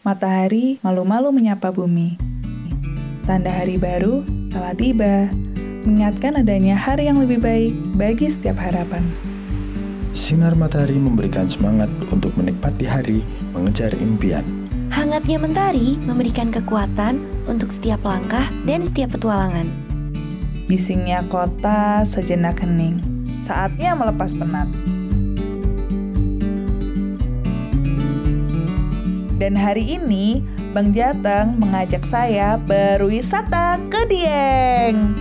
matahari malu-malu menyapa bumi. Tanda hari baru telah tiba, mengingatkan adanya hari yang lebih baik bagi setiap harapan. Sinar matahari memberikan semangat untuk menikmati hari, mengejar impian. Hangatnya mentari memberikan kekuatan untuk setiap langkah dan setiap petualangan. Bisingnya kota sejenak hening, saatnya melepas penat. Dan hari ini, Bang Jateng mengajak saya berwisata ke Dieng.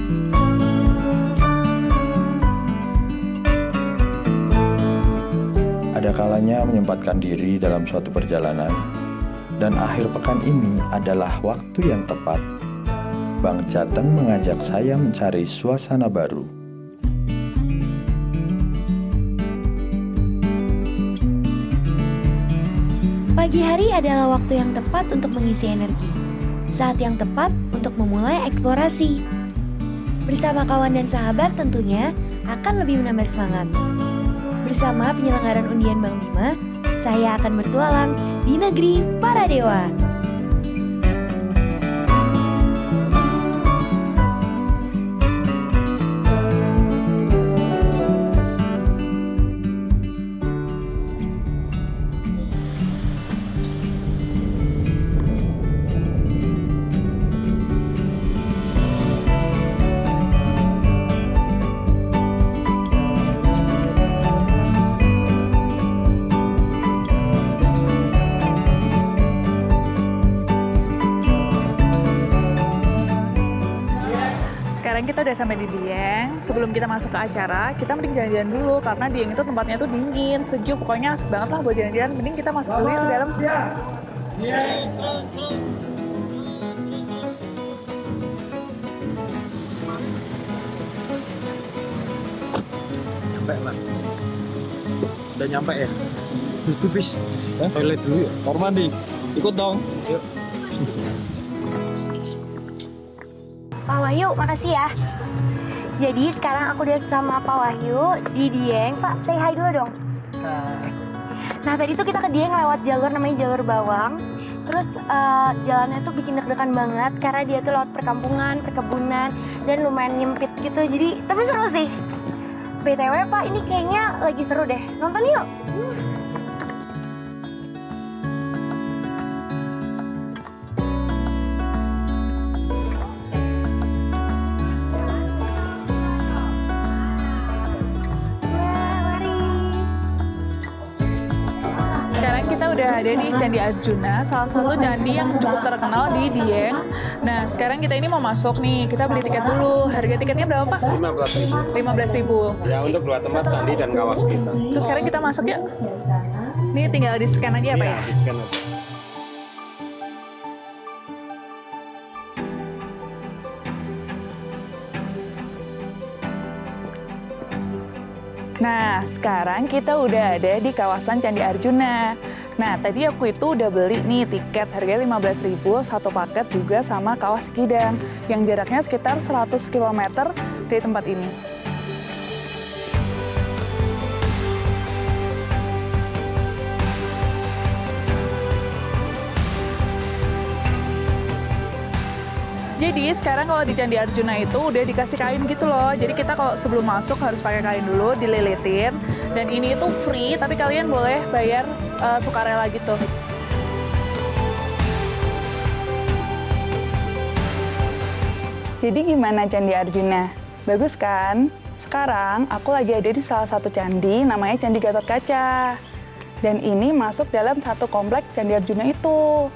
Ada kalanya menyempatkan diri dalam suatu perjalanan, dan akhir pekan ini adalah waktu yang tepat. Bang Jateng mengajak saya mencari suasana baru. Pagi hari adalah waktu yang tepat untuk mengisi energi. Saat yang tepat untuk memulai eksplorasi. Bersama kawan dan sahabat tentunya akan lebih menambah semangat. Bersama penyelenggaran undian Bang Bima, saya akan bertualang di negeri para dewa. Sekarang kita udah sampai di Dieng. Sebelum kita masuk ke acara, kita mending jalan-jalan dulu karena Dieng itu tempatnya tuh dingin, sejuk, pokoknya asik banget lah buat jalan-jalan. Mending kita masuk dulu ya ke dalam. nyampe bang udah nyampe ya? Pipis toilet dulu ya kamar mandi. Ikut dong. Yuk Wahyu, makasih ya. Jadi sekarang aku udah sama Pak Wahyu di Dieng. Pak, say hi dulu dong. Nah tadi tuh kita ke Dieng lewat jalur namanya jalur Bawang. Terus eh, jalannya tuh bikin deg-degan banget karena dia tuh lewat perkampungan, perkebunan, dan lumayan nyempit gitu. Jadi tapi seru sih. BTW Pak, ini kayaknya lagi seru deh. Nonton yuk. Ya, udah ada di Candi Arjuna, salah satu candi yang cukup terkenal di Dieng. Nah, sekarang kita ini mau masuk nih. Kita beli tiket dulu. Harga tiketnya berapa, Pak? 15 ribu 15 ribu. ya untuk dua tempat candi dan kawas kita Terus sekarang kita masuk yuk. Ini tinggal di scan aja apa Iya, ya? di scan aja. Nah, sekarang kita udah ada di kawasan Candi Arjuna. Nah, tadi aku itu udah beli nih tiket harganya 15.000 satu paket juga sama Kawas Kidang yang jaraknya sekitar 100 km dari tempat ini. Jadi sekarang kalau di Candi Arjuna itu udah dikasih kain gitu loh. Jadi kita kalau sebelum masuk harus pakai kain dulu, dililitin. Dan ini itu free, tapi kalian boleh bayar uh, sukarela gitu. Jadi gimana Candi Arjuna? Bagus kan? Sekarang aku lagi ada di salah satu candi namanya Candi Gatot Kaca. Dan ini masuk dalam satu komplek Candi Arjuna itu.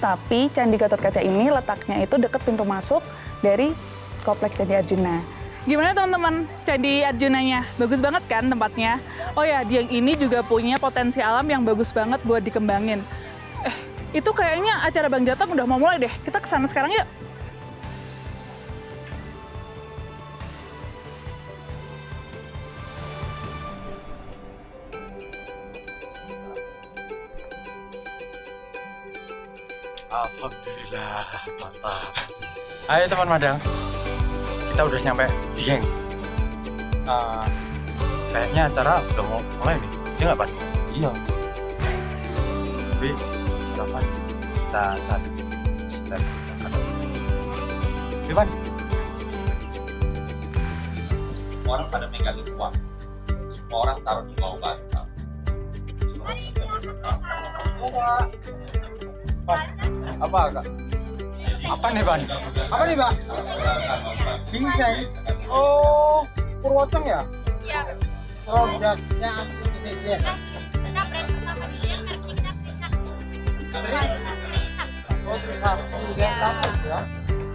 Tapi Candi Gatot Kaca ini letaknya itu deket pintu masuk dari komplek Candi Arjuna. Gimana teman-teman Candi Arjunanya? Bagus banget kan tempatnya? Oh ya, Dieng ini juga punya potensi alam yang bagus banget buat dikembangin. Eh, itu kayaknya acara Bang Jateng udah mau mulai deh. Kita ke sana sekarang yuk. Alhamdulillah, mantap. Ayo teman madang, kita udah nyampe Dieng. Eh, kayaknya acara udah mau mulai nih, iya nggak Pak? Iya. Tapi, sarapan kita cari step Ivan orang pada megang uang semua orang taruh di bawah bantal apa kak? Apa nih ban apa nih bang? Gingseng. Oh purwoceng ya? Iya, oh ya ya ini dia kita brand pertama dulu yang merek kita oh terima ya kampus ya.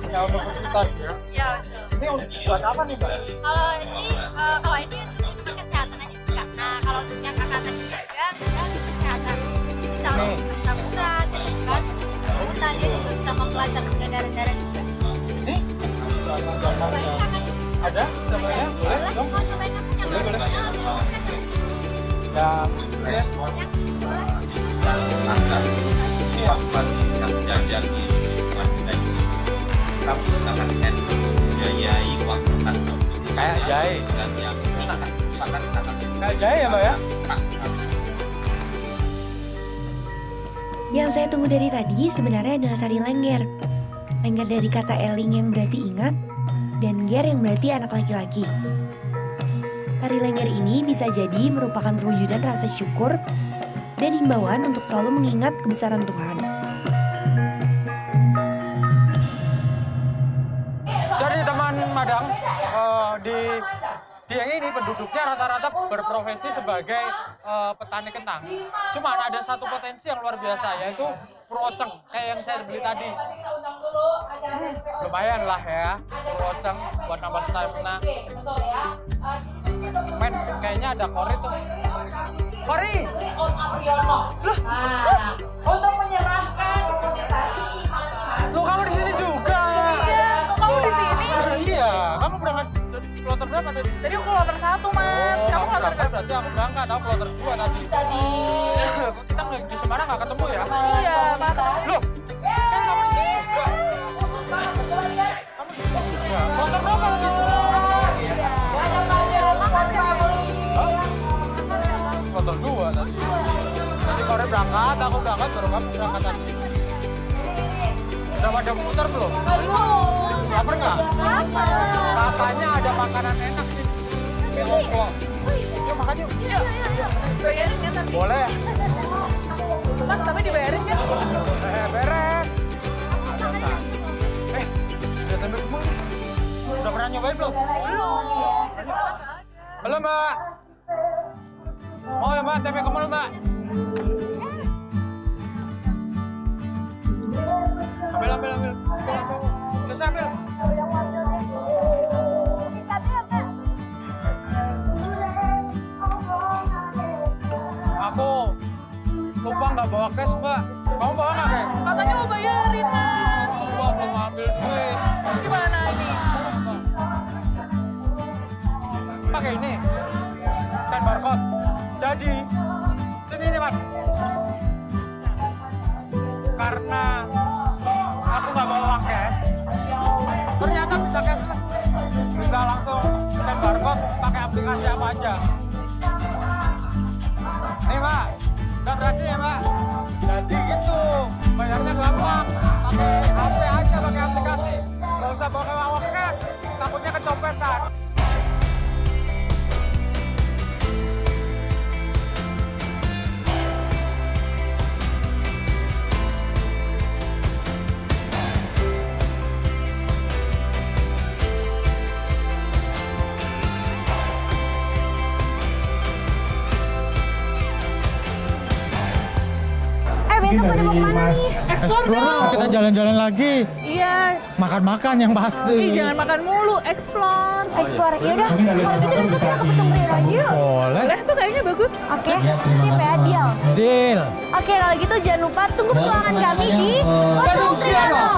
Ya universitas ya. Iya, betul. ini buat apa nih bang? Kalau ini, eh, kalau ini untuk kesehatan aja Kak. Nah, kalau untuk yang kakak tadi juga, kita kesehatan. Bisa untuk asam urat, Hutan dia juga bisa mempelancar darah-darah juga. ini ada? Namanya? Boleh dong Boleh, boleh. mana? ya ya jajan di kita biayai uang kayak jahe dan yang menggunakan sangat sangat kayak jahe ya mbak ya Yang saya tunggu dari tadi sebenarnya adalah tari lengger. Lengger dari kata eling yang berarti ingat, dan ger yang berarti anak laki-laki. Tari lengger ini bisa jadi merupakan perwujudan rasa syukur dan himbauan untuk selalu mengingat kebesaran Tuhan. Penduduknya rata-rata berprofesi sebagai eh, petani kentang. Cuman ada satu potensi yang luar biasa yaitu purwoceng kayak yang saya beli tadi. Lumayan lah ya purwoceng buat nambah stamina. Men, kayaknya ada kori tuh. Kori! Om Apriyono. Nah, untuk menyerahkan dokumentasi iman Lu kamu di sini juga. Kloter berapa tadi? Tadi aku kloter satu, Mas. Oh, Kamu kloter berapa? berarti aku berangkat, aku kloter dua tadi. bisa di Kita nggak- di Semarang nggak ketemu ya? Iya, Pak. Loh, kan kamu di sini juga. khusus banget coba lihat Kamu di sini juga. Kloter berapa tadi? Kloter dua tadi. Tadi Korea berangkat, aku berangkat, baru kamu berangkat tadi. Udah pada muter belum? Lapar nggak? Katanya ada makanan enak nih. Mie oplo. Yuk makan yuk. Yuk, bayarin ya nanti. Boleh. Mas, tapi dibayarin ya? Eh, beres. Eh, udah tempe semua. Udah pernah nyobain belum? Belum. Halo mbak. Mau ya mbak, tempe kemul mbak. Ambil, ambil, ambil. Ambil, ambil. Aku lupa nggak bawa cash mbak. Kamu bawa nggak cash? Katanya mau bayarin, Mas. Gua belum ambil duit. Terus gimana ini? Pakai ini. Scan barcode. Jadi, sini nih, Mas. Karena pakai aplikasi apa aja. Nih, Pak. Udah berhasil ya, Pak? Jadi gitu, bayarnya gampang. Pakai HP aja, pakai aplikasi. Nggak usah bawa uang cash, takutnya kecopetan. Ke mana nih? Explore dong. Kita jalan-jalan lagi, Iya. makan-makan yang pasti. Ih, jangan makan mulu, explore. Explore. Yaudah, kalau gitu besok kita ke Petung Trio aja yuk. Boleh. Boleh tuh kayaknya bagus. Oke, sip ya, deal. Deal. Oke, kalau gitu jangan lupa tunggu petualangan kami di Petung Triano.